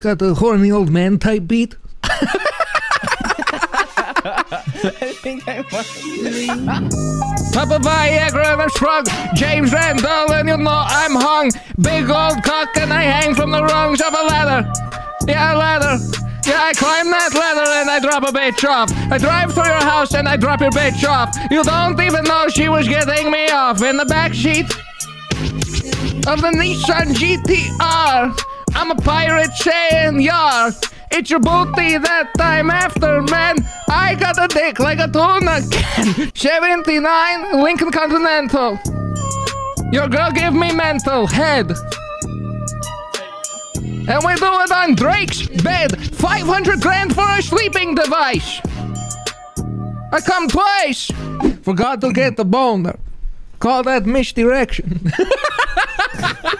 Got the horny old man type beat. I think I Top of Viagra and I'm shrug. James Randal, and you know I'm hung. Big old cock, and I hang from the rungs of a ladder. Yeah, ladder. Yeah, I climb that ladder and I drop a bitch off. I drive through your house and I drop your bitch off. You don't even know she was getting me off in the back seat of the Nissan GTR. I'm a pirate saying yar. It's your booty that I'm after, man. I got a dick like a tuna can. 79 Lincoln Continental. Your girl gave me mental head. And we do it on Drake's bed. 500 grand for a sleeping device. I come twice. Forgot to get the boner. Call that misdirection.